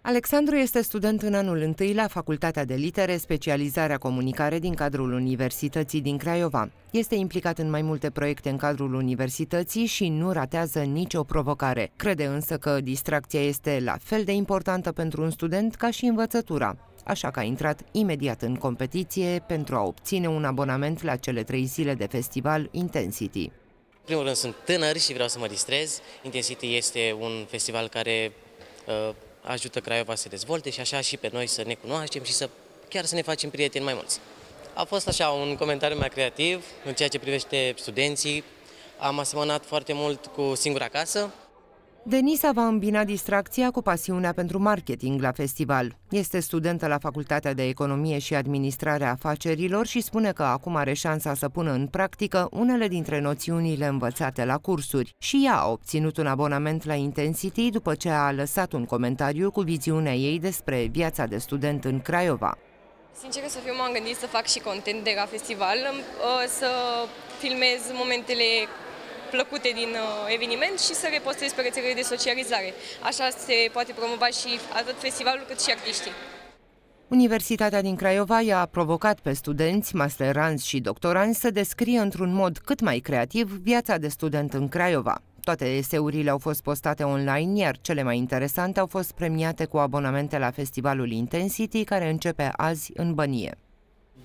Alexandru este student în anul întâi la Facultatea de Litere, specializarea comunicare din cadrul Universității din Craiova. Este implicat în mai multe proiecte în cadrul universității și nu ratează nicio provocare. Crede însă că distracția este la fel de importantă pentru un student ca și învățătura așa că a intrat imediat în competiție pentru a obține un abonament la cele trei zile de festival Intensity. În primul rând sunt tânăr și vreau să mă distrez. Intensity este un festival care uh, ajută Craiova să se dezvolte și așa și pe noi să ne cunoaștem și să chiar să ne facem prieteni mai mulți. A fost așa un comentariu mai creativ în ceea ce privește studenții. Am asemănat foarte mult cu Singura Casă, Denisa va îmbina distracția cu pasiunea pentru marketing la festival. Este studentă la Facultatea de Economie și Administrare a Afacerilor și spune că acum are șansa să pună în practică unele dintre noțiunile învățate la cursuri. Și ea a obținut un abonament la Intensity după ce a lăsat un comentariu cu viziunea ei despre viața de student în Craiova. Sincer să fiu, m-am gândit să fac și content de la festival, să filmez momentele plăcute din uh, eveniment și să repostez pe rețelele de socializare. Așa se poate promova și atât festivalul cât și artiștii. Universitatea din Craiova i-a provocat pe studenți, masteranți și doctoranți să descrie într-un mod cât mai creativ viața de student în Craiova. Toate eseurile au fost postate online, iar cele mai interesante au fost premiate cu abonamente la festivalul Intensity, care începe azi în Bănie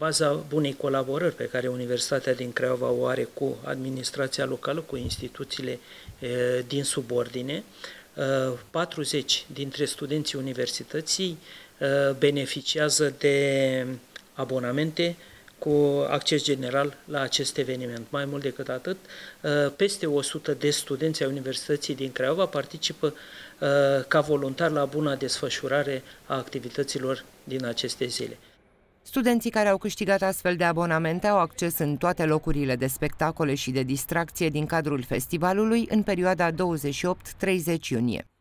baza bunei colaborări pe care Universitatea din Craiova o are cu administrația locală, cu instituțiile din subordine, 40 dintre studenții universității beneficiază de abonamente cu acces general la acest eveniment. Mai mult decât atât, peste 100 de studenți ai Universității din Craiova participă ca voluntar la buna desfășurare a activităților din aceste zile. Studenții care au câștigat astfel de abonamente au acces în toate locurile de spectacole și de distracție din cadrul festivalului în perioada 28-30 iunie.